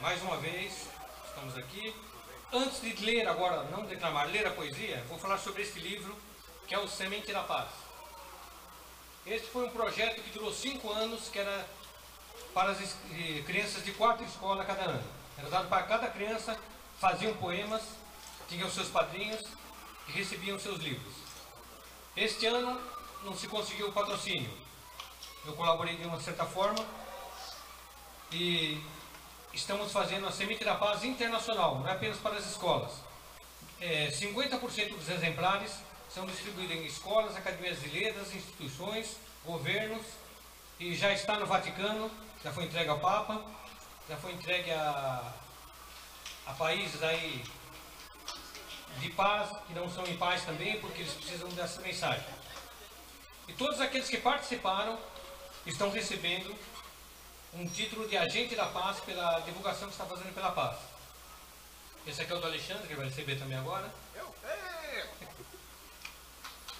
mais uma vez, estamos aqui. Antes de ler agora, não declamar, ler a poesia, vou falar sobre este livro, que é o Semente da Paz. Este foi um projeto que durou cinco anos, que era para as crianças de quatro escolas cada ano. Era dado para cada criança, faziam poemas, tinham seus padrinhos e recebiam seus livros. Este ano não se conseguiu o patrocínio. Eu colaborei de uma certa forma e estamos fazendo a Semente da Paz internacional, não é apenas para as escolas. É, 50% dos exemplares são distribuídos em escolas, academias de letras, instituições, governos e já está no Vaticano, já foi entregue ao Papa, já foi entregue a, a países aí de paz, que não são em paz também, porque eles precisam dessa mensagem. E todos aqueles que participaram estão recebendo um título de agente da paz pela divulgação que está fazendo pela paz. Esse aqui é o do Alexandre, que vai receber também agora. Eu? É.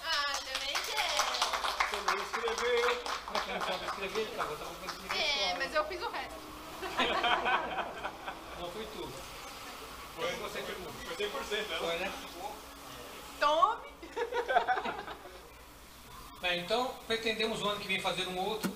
Ah, também quero. Também escrever. É não sabe escrever? Tá, eu tava com escrever É, só. mas eu fiz o resto. Não foi tudo. Foi você que foi 100%, né? Foi, né? Tome. Bem, então pretendemos o ano que vem fazer um outro